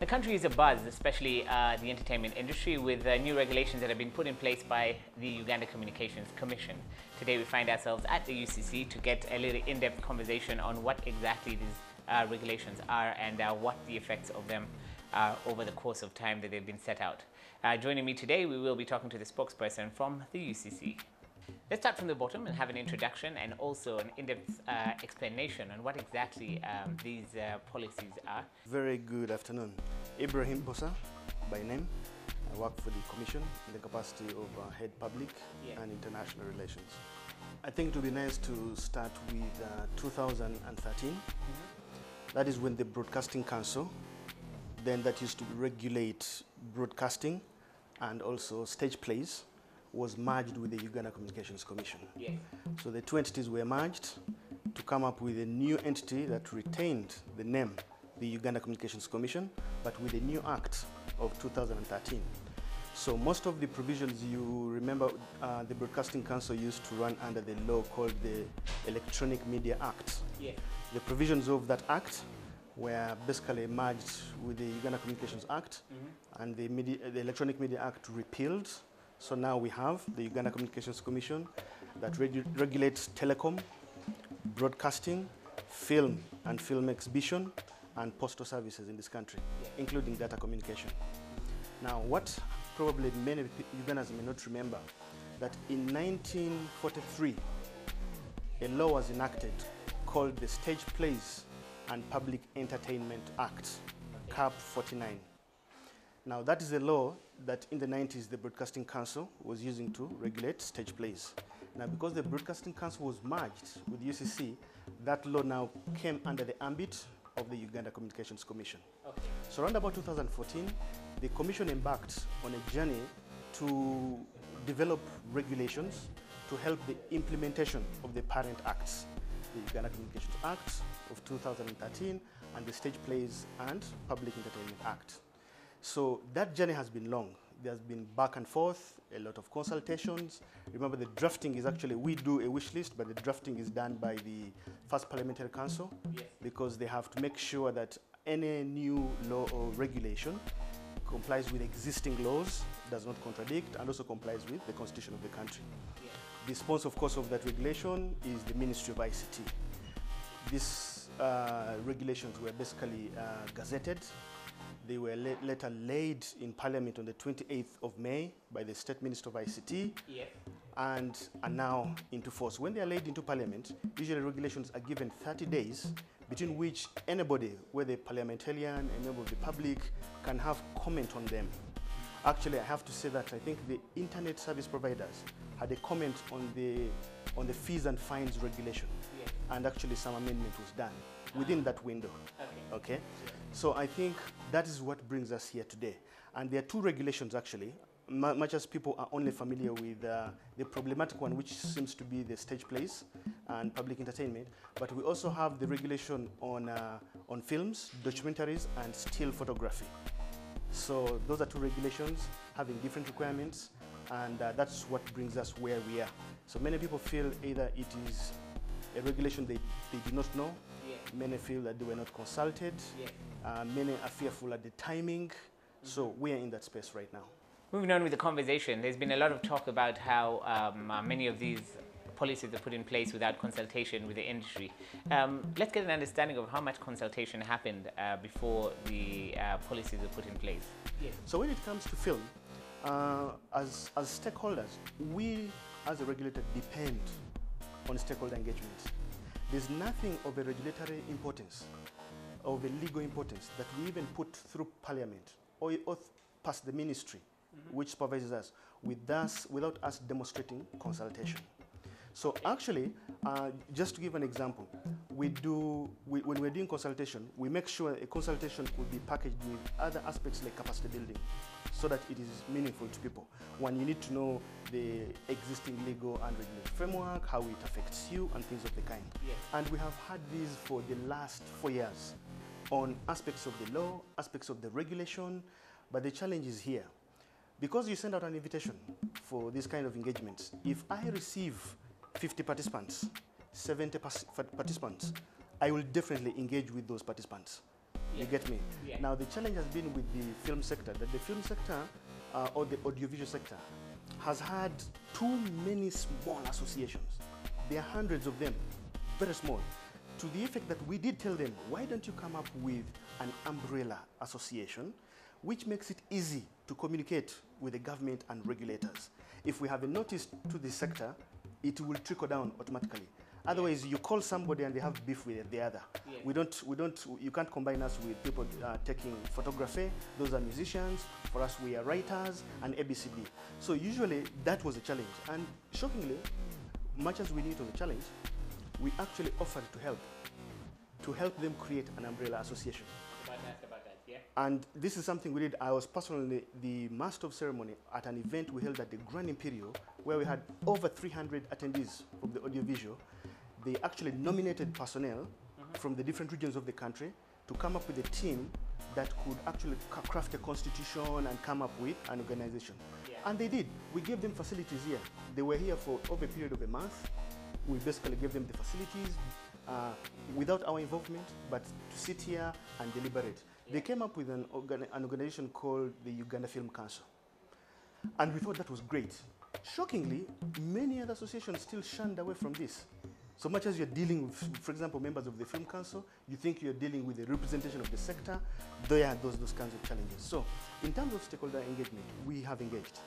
The country is abuzz, especially uh, the entertainment industry, with uh, new regulations that have been put in place by the Uganda Communications Commission. Today we find ourselves at the UCC to get a little in-depth conversation on what exactly these uh, regulations are and uh, what the effects of them are over the course of time that they've been set out. Uh, joining me today, we will be talking to the spokesperson from the UCC. Let's start from the bottom and have an introduction and also an in-depth uh, explanation on what exactly um, these uh, policies are. Very good afternoon. Ibrahim Bbosa, by name. I work for the Commission in the capacity of uh, Head Public Yeah. and International Relations. I think it would be nice to start with uh, 2013. That is when the Broadcasting Council, then that used to regulate broadcasting and also stage plays, was merged with the Uganda Communications Commission. Yes. So the two entities were merged to come up with a new entity that retained the name, the Uganda Communications Commission, but with a new act of 2013. So most of the provisions you remember, uh, the Broadcasting Council used to run under the law called the Electronic Media Act. The provisions of that act were basically merged with the Uganda Communications Act, and the, media, the Electronic Media Act repealed. So now we have the Uganda Communications Commission that regu- regulates telecom, broadcasting, film and film exhibition, and postal services in this country, including data communication. Now, what probably many Ugandans may not remember, that in 1943, a law was enacted called the Stage Plays and Public Entertainment Act, CAP 49. Now, that is a law that in the 90s the Broadcasting Council was using to regulate stage plays. Now, because the Broadcasting Council was merged with UCC, that law now came under the ambit of the Uganda Communications Commission. Okay. So around about 2014, the Commission embarked on a journey to develop regulations to help the implementation of the parent acts, the Uganda Communications Act of 2013 and the Stage Plays and Public Entertainment Act. So that journey has been long. There's been back and forth, a lot of consultations. Remember, the drafting is actually, we do a wish list, but the drafting is done by the First Parliamentary Counsel Yes. because they have to make sure that any new law or regulation complies with existing laws, does not contradict, and also complies with the constitution of the country. The sponsor, of course, of that regulation is the Ministry of ICT. These uh, regulations were basically uh, gazetted. They were la- later laid in Parliament on the 28th of May by the State Minister of ICT Yes. and are now into force. When they are laid into Parliament, usually regulations are given 30 days, between which anybody, whether a parliamentarian, a member of the public, can have comment on them. Actually, I have to say that I think the internet service providers had a comment on the on the fees and fines regulation, Yes. and actually some amendment was done within ah. that window. Okay. Okay, so I think that is what brings us here today. And there are two regulations actually. Mu- Much as people are only familiar with uh, the problematic one, which seems to be the stage plays and public entertainment, but we also have the regulation on, uh, on films, documentaries, and still photography. So those are two regulations having different requirements, and uh, that's what brings us where we are. So many people feel either it is a regulation they, they did not know. Many feel that they were not consulted, Yes. uh, many are fearful at the timing. So we are in that space right now. Moving on with the conversation, there's been a lot of talk about how um, uh, many of these policies are put in place without consultation with the industry. Um, let's get an understanding of how much consultation happened uh, before the uh, policies were put in place. Yes. So when it comes to film, uh, as, as stakeholders, we as a regulator depend on stakeholder engagement. There's nothing of a regulatory importance, of a legal importance that we even put through parliament or, or past the ministry, which supervises us, with us, without us demonstrating consultation. So actually, uh, just to give an example, we do we, when we're doing consultation, we make sure a consultation will be packaged with other aspects like capacity building, so that it is meaningful to people. One, you need to know the existing legal and regulatory framework, how it affects you, and things of the kind. Yes. And we have had these for the last four years on aspects of the law, aspects of the regulation, but the challenge is here. Because you send out an invitation for this kind of engagements, if I receive 50 participants, 70 participants, I will definitely engage with those participants. You get me? Yeah. Now, the challenge has been with the film sector that the film sector uh, or the audiovisual sector has had too many small associations. There are hundreds of them, very small, to the effect that we did tell them, why don't you come up with an umbrella association which makes it easy to communicate with the government and regulators. If we have a notice to the sector, it will trickle down automatically. Otherwise, you call somebody and they have beef with the other. Yeah. We don't, we don't, you can't combine us with people uh, taking photography. Those are musicians. For us, we are writers and ABCD. So usually that was a challenge. And shockingly, much as we knew it was a challenge, we actually offered to help, to help them create an umbrella association. About that, about that, yeah. And this is something we did. I was personally the master of ceremony at an event we held at the Grand Imperial, where we had over 300 attendees from the audiovisual. They actually nominated personnel from the different regions of the country to come up with a team that could actually craft a constitution and come up with an organization. Yeah. And they did. We gave them facilities here. They were here for over a period of a month. We basically gave them the facilities uh, without our involvement, but to sit here and deliberate. They came up with an, organ- an organization called the Uganda Film Council. And we thought that was great. Shockingly, many other associations still shunned away from this. So much as you're dealing with, for example, members of the Film Council, you think you're dealing with the representation of the sector, there are those, those kinds of challenges. So, in terms of stakeholder engagement, we have engaged.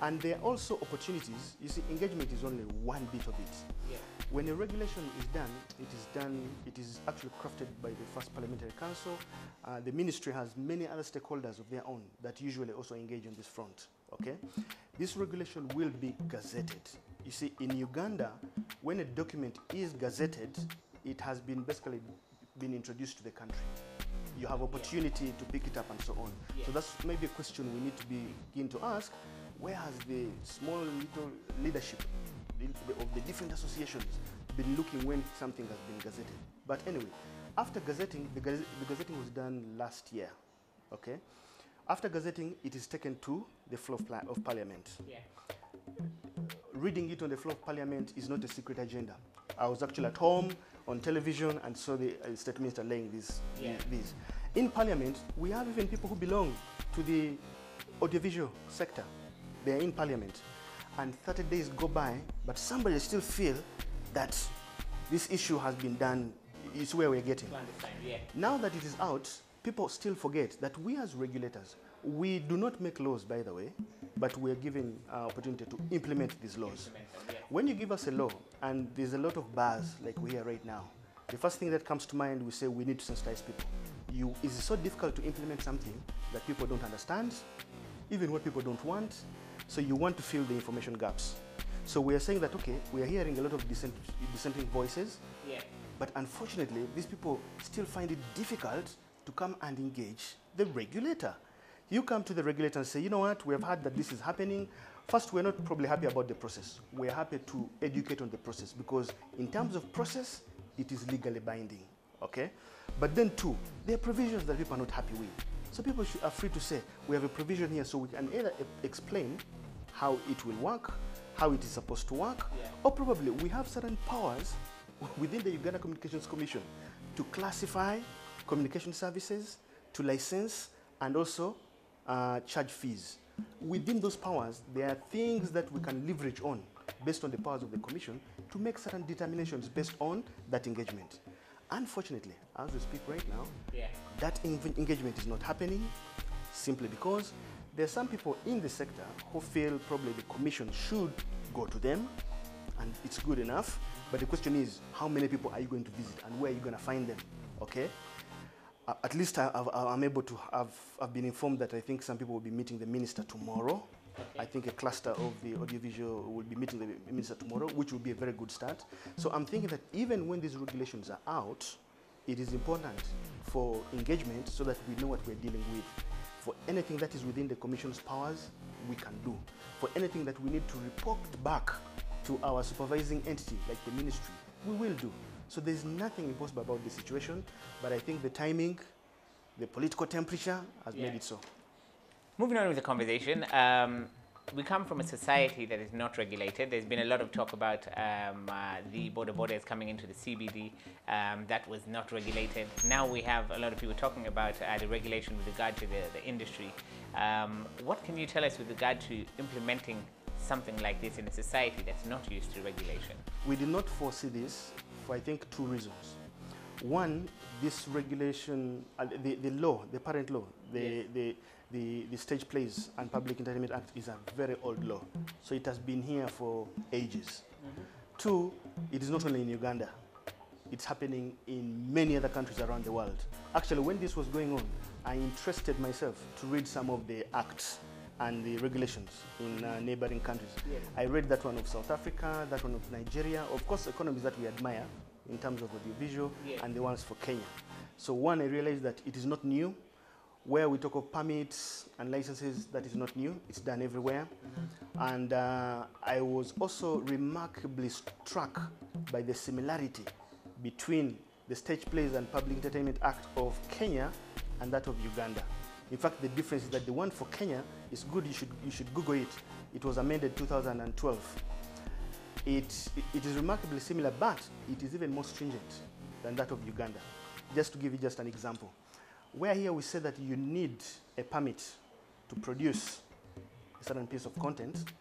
And there are also opportunities. You see, engagement is only one bit of it. Yeah. When a regulation is done, it is done, it is actually crafted by the first parliamentary counsel. Uh, the ministry has many other stakeholders of their own that usually also engage on this front. Okay? This regulation will be gazetted. You see, in Uganda, when a document is gazetted, it has been basically been introduced to the country. You have opportunity to pick it up and so on. Yeah. So that's maybe a question we need to begin to ask. Where has the small little leadership of the different associations been looking when something has been gazetted? But anyway, after gazetting, the, gaz- the gazetting was done last year. Okay? After gazetting, it is taken to the floor of, of parliament Yeah. Reading it on the floor of parliament is not a secret agenda. I was actually at home on television and saw the uh, state minister laying this, Yeah. these. In parliament, we have even people who belong to the audiovisual sector. They are in parliament. And 30 days go by, but somebody still feel that this issue has been done, is where we're getting. Yeah. Now that it is out, people still forget that we as regulators, we do not make laws, by the way, but we are given uh, opportunity to implement these laws. Implement them, yeah. When you give us a law, and there's a lot of bars like we hear right now, the first thing that comes to mind, we say we need to sensitize people. You, it is so difficult to implement something that people don't understand, even what people don't want. So you want to fill the information gaps. So we are saying that okay, we are hearing a lot of dissent, dissenting voices, Yeah. but unfortunately, these people still find it difficult to come and engage the regulator. You come to the regulator and say, you know what, we have heard that this is happening. First, we're not probably happy about the process. We're happy to educate on the process because, in terms of process, it is legally binding. Okay? But then, two, there are provisions that people are not happy with. So people should, are free to say, we have a provision here so we can either explain how it will work, how it is supposed to work, Yeah. or probably we have certain powers within the Uganda Communications Commission to classify communication services, to license, and also uh, charge fees. Within those powers, there are things that we can leverage on based on the powers of the Commission to make certain determinations based on that engagement. Unfortunately, as we speak right now, Yeah. that en- engagement is not happening simply because there are some people in the sector who feel probably the commission should go to them and it's good enough. But the question is, how many people are you going to visit and where are you going to find them? Okay? At least I, I'm able to have I've been informed that I think some people will be meeting the minister tomorrow. I think a cluster of the audiovisual will be meeting the minister tomorrow, which will be a very good start. So I'm thinking that even when these regulations are out, it is important for engagement so that we know what we're dealing with. For anything that is within the Commission's powers, we can do. For anything that we need to report back to our supervising entity, like the ministry, we will do. So there's nothing impossible about the situation, but I think the timing, the political temperature has Yeah. made it so. Moving on with the conversation, um, we come from a society that is not regulated. There's been a lot of talk about um, uh, the boda bodas coming into the CBD um, that was not regulated. Now we have a lot of people talking about uh, the regulation with regard to the, the industry. Um, what can you tell us with regard to implementing something like this in a society that's not used to regulation? We did not foresee this for I think two reasons. One, this regulation, uh, the, the law, the parent law, the, Yes. the, the, the Stage Plays and Public Entertainment Act is a very old law. So it has been here for ages. Two, it is not only in Uganda. It's happening in many other countries around the world. Actually, when this was going on, I interested myself to read some of the acts and the regulations in uh, neighboring countries. Yes. I read that one of South Africa, that one of Nigeria, of course, economies that we admire in terms of audiovisual, Yes. and the ones for Kenya. So, one, I realized that it is not new. Where we talk of permits and licenses, that is not new, it's done everywhere. And uh, I was also remarkably struck by the similarity between the Stage Plays and Public Entertainment Act of Kenya and that of Uganda. In fact, the difference is that the one for Kenya is good, you should, you should Google it. It was amended 2012. It, it is remarkably similar, but it is even more stringent than that of Uganda. Just to give you just an example. Where here we say that you need a permit to produce a certain piece of content,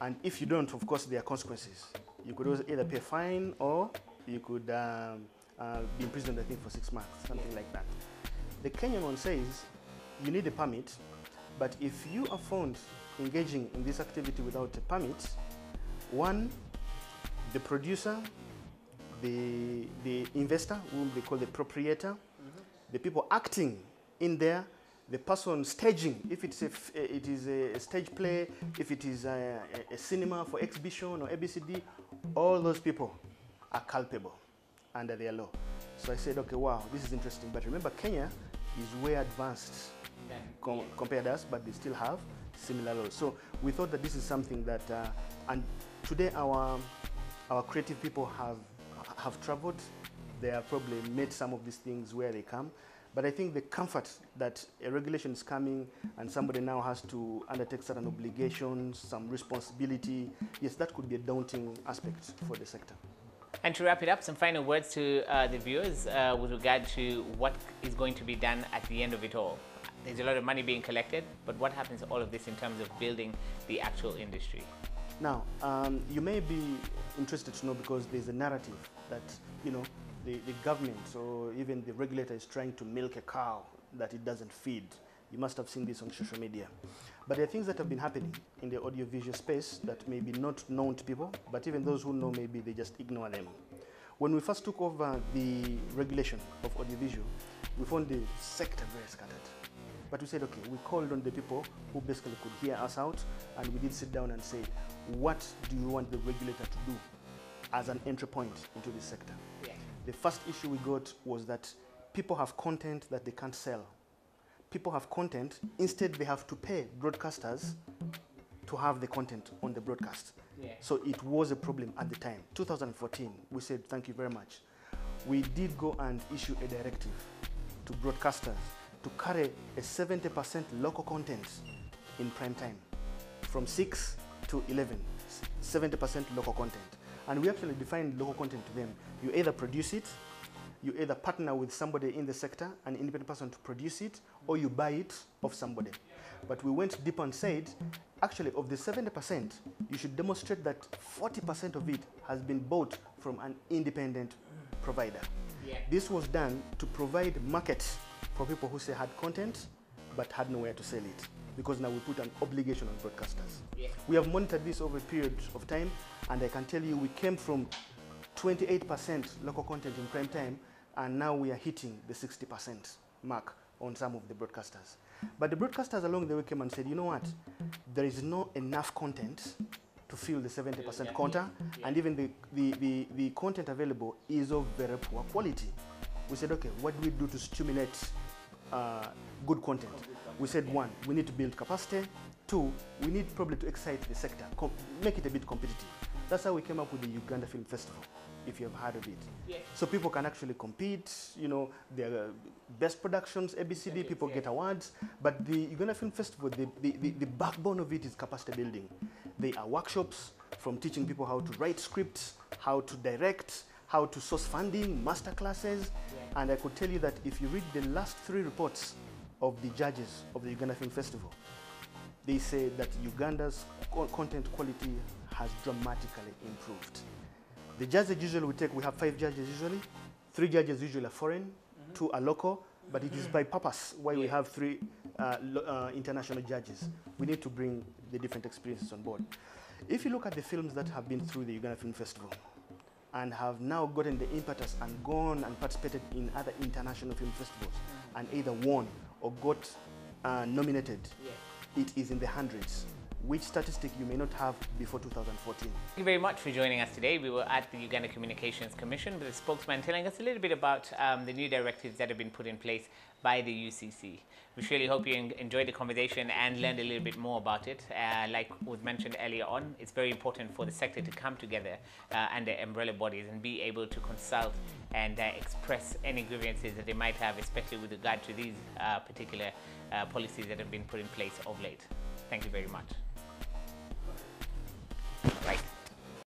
and if you don't, of course, there are consequences. You could either pay a fine or you could um, uh, be imprisoned, I think, for six months, something like that. The Kenyan one says you need a permit, but if you are found engaging in this activity without a permit, one, the producer, the, the investor, whom they call the proprietor, the people acting in there, the person staging, if it's a, f- eh, it is a stage play, if it is a, a cinema for exhibition or ABCD, all those people are culpable under their law. So I said, okay, wow, this is interesting. But remember, Kenya is way advanced com- compared us, but they still have similar laws. So we thought that this is something that, uh, and today our our creative people have have traveled. They have probably made some of these things where they come. But I think the comfort that a regulation is coming and somebody now has to undertake certain obligations, some responsibility, yes, that could be a daunting aspect for the sector. And to wrap it up, some final words to uh, the viewers uh, with regard to what is going to be done at the end of it all. There's a lot of money being collected, but what happens to all of this in terms of building the actual industry? Now, um, you may be interested to know because there's a narrative that, you know, the, the government or even the regulator is trying to milk a cow that it doesn't feed. You must have seen this on social media. But there are things that have been happening in the audiovisual space that may be not known to people, but even those who know, maybe they just ignore them. When we first took over the regulation of audiovisual, we found the sector very scattered. But we said, okay, we called on the people who basically could hear us out, and we did sit down and say, what do you want the regulator to do as an entry point into this sector? The first issue we got was that people have content that they can't sell. People have content, instead, they have to pay broadcasters to have the content on the broadcast. Yeah. So it was a problem at the time. 2014, we said, thank you very much. We did go and issue a directive to broadcasters to carry a 70% local content in prime time from 6 to 11, 70% local content. And we actually defined local content to them. You either produce it, you either partner with somebody in the sector, an independent person to produce it, or you buy it of somebody. But we went deep and said, actually, of the 70%, you should demonstrate that 40% of it has been bought from an independent provider. Yeah. This was done to provide market for people who say had content but had nowhere to sell it because now we put an obligation on broadcasters. Yeah. We have monitored this over a period of time and I can tell you we came from 28% local content in prime time and now we are hitting the 60% mark on some of the broadcasters. But the broadcasters along the way came and said, you know what, there is not enough content to fill the 70% quota, and even the, the, the, the content available is of very poor quality. We said, okay, what do we do to stimulate uh, good content? We said, one, we need to build capacity. Two, we need probably to excite the sector, com- make it a bit competitive. That's how we came up with the Uganda Film Festival. if you have heard of it. So people can actually compete, you know, their uh, best productions, ABCD, Yes, people get awards. But the Uganda Film Festival, the, the, the, the backbone of it is capacity building. There are workshops from teaching people how to write scripts, how to direct, how to source funding, master classes. And I could tell you that if you read the last three reports of the judges of the Uganda Film Festival, they say that Uganda's co- content quality has dramatically improved. The judges usually we take, we have five judges usually. Three judges usually are foreign, two are local, but it is by purpose why we have three uh, uh, international judges. We need to bring the different experiences on board. If you look at the films that have been through the Uganda Film Festival and have now gotten the impetus and gone and participated in other international film festivals and either won or got uh, nominated, Yes. it is in the hundreds, which statistic you may not have before 2014. Thank you very much for joining us today. We were at the Uganda Communications Commission with a spokesman telling us a little bit about um, the new directives that have been put in place by the UCC. We surely hope you en- enjoyed the conversation and learned a little bit more about it. Uh, like was mentioned earlier on, it's very important for the sector to come together uh, under umbrella bodies and be able to consult and uh, express any grievances that they might have, especially with regard to these uh, particular uh, policies that have been put in place of late. Thank you very much like